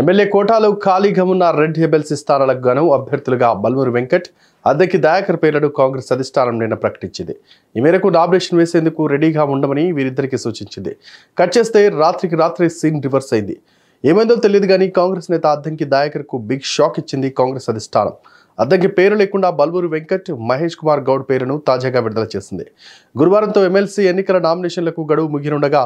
MLA కోటాలో ఖాళీగా ఉన్న రెడ్ ఎమ్మెల్సీ స్థానాలకు గాను అభ్యర్థులుగా బల్మూరు వెంకట్ అద్దెకి దయాకర్ పేర్లను కాంగ్రెస్ అధిష్టానం నిన్న ప్రకటించింది. ఈ మేరకు నామినేషన్ వేసేందుకు రెడీగా ఉండమని వీరిద్దరికీ సూచించింది. కట్ చేస్తే రాత్రికి రాత్రి సీన్ రివర్స్ అయింది. ఏమైందో తెలియదు కానీ కాంగ్రెస్ నేత అద్దంకి దాయకర్కు బిగ్ షాక్ ఇచ్చింది కాంగ్రెస్ అధిష్టానం. అద్దంకి పేరు లేకుండా బల్బూరు వెంకట్ మహేష్ కుమార్ గౌడ్ పేరును తాజాగా విడుదల చేసింది. గురువారంతో ఎమ్మెల్సీ ఎన్నికల నామినేషన్లకు గడువు ముగినుండగా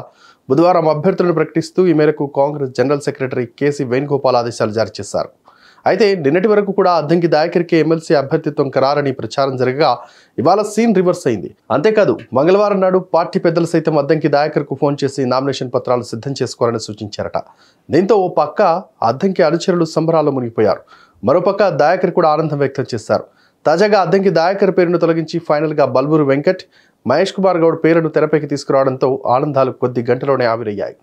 బుధవారం అభ్యర్థులను ప్రకటిస్తూ ఈ మేరకు Congress general secretary KC Venugopal ఆదేశాలు జారీ చేశారు. అయితే నిన్నటి వరకు కూడా అద్దంకి దయాకర్కి ఎమ్మెల్సీ అభ్యర్థిత్వం ఖరారని ప్రచారం జరగగా ఇవాళ సీన్ రివర్స్ అయింది. అంతేకాదు మంగళవారం నాడు పార్టీ పెద్దలు సైతం అద్దంకి దాయకర్కు ఫోన్ చేసి నామినేషన్ పత్రాలు సిద్ధం చేసుకోవాలని సూచించారట. దీంతో ఓ పక్క అద్దంకి అనుచరులు సంబరాల్లో మునిగిపోయారు. మరోపక్క దాయకర్ కూడా ఆనందం వ్యక్తం చేశారు. తాజాగా అద్దంకి దాయకర్ పేరును తొలగించి ఫైనల్గా బల్బూరు వెంకట్ మహేష్ కుమార్ గౌడ్ పేరును తెరపైకి తీసుకురావడంతో ఆనందాలు కొద్ది గంటలోనే ఆవిరయ్యాయి.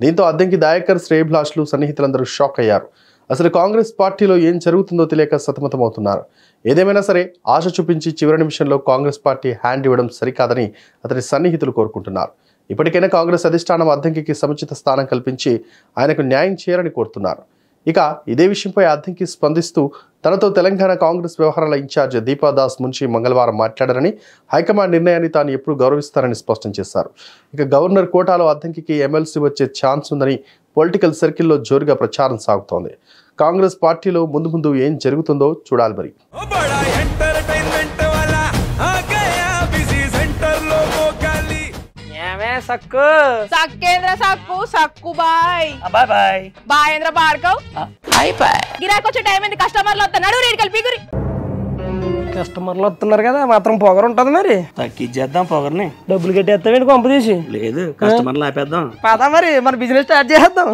దీంతో అద్దంకి దాయకర్ శ్రేయభిలాషులు సన్నిహితులందరూ షాక్ అయ్యారు. అసలు కాంగ్రెస్ పార్టీలో ఏం జరుగుతుందో తెలియక సతమతమవుతున్నారు. ఏదేమైనా సరే ఆశ చూపించి చివరి నిమిషంలో కాంగ్రెస్ పార్టీ హ్యాండ్ ఇవ్వడం సరికాదని అతని సన్నిహితులు కోరుకుంటున్నారు. ఇప్పటికైనా కాంగ్రెస్ అధిష్టానం అద్దంకి సముచిత స్థానం కల్పించి ఆయనకు న్యాయం చేయాలని కోరుతున్నారు. ఇక ఇదే విషయంపై అద్దంకి స్పందిస్తూ తనతో తెలంగాణ కాంగ్రెస్ వ్యవహారాల ఇన్ఛార్జ్ దీపాదాస్ మున్షి మంగళవారం మాట్లాడారని హైకమాండ్ నిర్ణయాన్ని తాను ఎప్పుడు గౌరవిస్తారని స్పష్టం చేశారు. ఇక గవర్నర్ కోటాలో అద్దంకి ఎమ్మెల్సీ వచ్చే ఛాన్స్ ఉందని పొలిటికల్ సర్కిల్లో జోరుగా ప్రచారం సాగుతోంది. కాంగ్రెస్ పార్టీలో ముందు ముందు ఏం జరుగుతుందో చూడాలి మరి. సక్కు? సక్కేంద్ర సక్కు సక్కు బాయ్. బాయ్ బాయ్. బాయేంద్ర భార్గవ్ బాయ్ బాయ్ గిరాకొచ్చే టైం ఏంది? కస్టమర్లు వస్తా నడు రేడికల్ పిగురి కస్టమర్లు వస్తున్నారు కదా మాత్రం పొగరు ఉంటది మరి. తగ్గించేద్దాం పొగర్ని. డబ్బులు కట్టేస్తామేంటి కొంప తీసి? లేదు కస్టమర్లు ఆపేద్దాం పదా మరి మన బిజినెస్ స్టార్ట్ చేద్దాం.